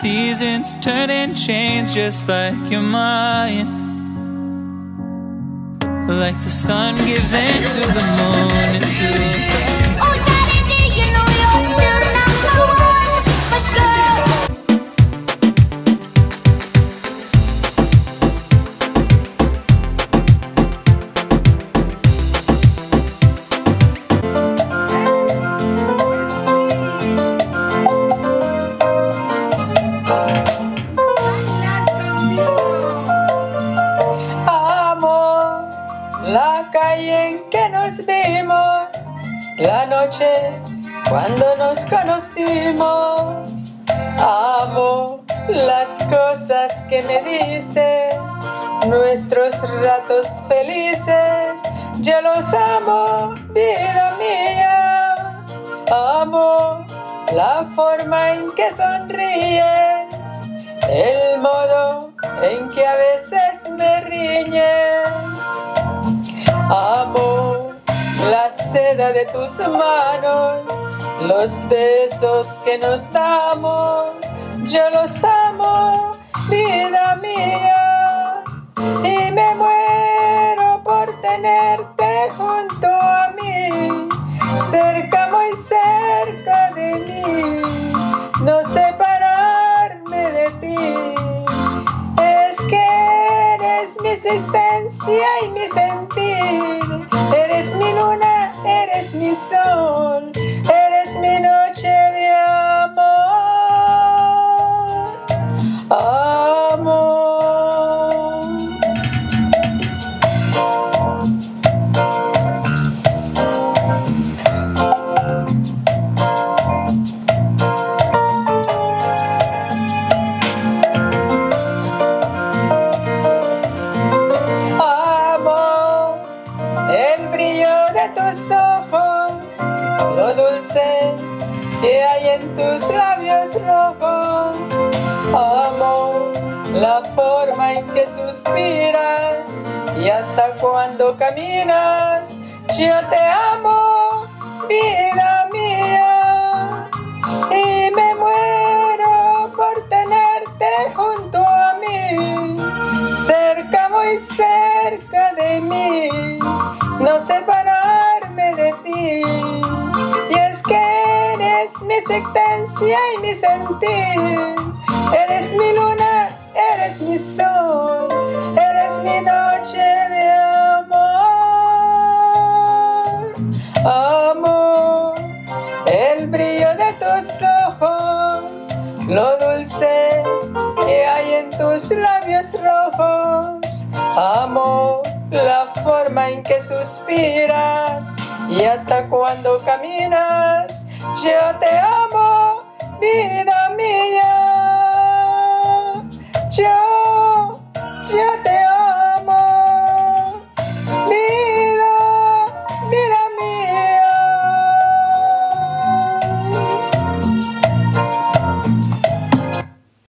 seasons turn and change just like your mind. Like the sun gives into the moon, into the la noche cuando nos conocimos. Amo las cosas que me dices, nuestros ratos felices, yo los amo, vida mía. Amo la forma en que sonríes, el modo en que a veces me riñes. Amo la seda de tus manos, los besos que nos damos, yo los amo, vida mía, y me muero por tenerte junto a mí, cerca, muy cerca de mí, no separarme de ti, es que eres mi existencia y mi sentir. Eres mi luna, que hay en tus labios rojos. Amo la forma en que suspiras y hasta cuando caminas. Yo te amo, vida mía, y me muero por tenerte junto a mí, cerca, muy cerca de mí, no separarme mi existencia y mi sentir. Eres mi luna, eres mi sol, eres mi noche de amor. Amor, el brillo de tus ojos, lo dulce que hay en tus labios rojos. Amor, la forma en que suspiras y hasta cuando caminas, yo te amo, vida mía.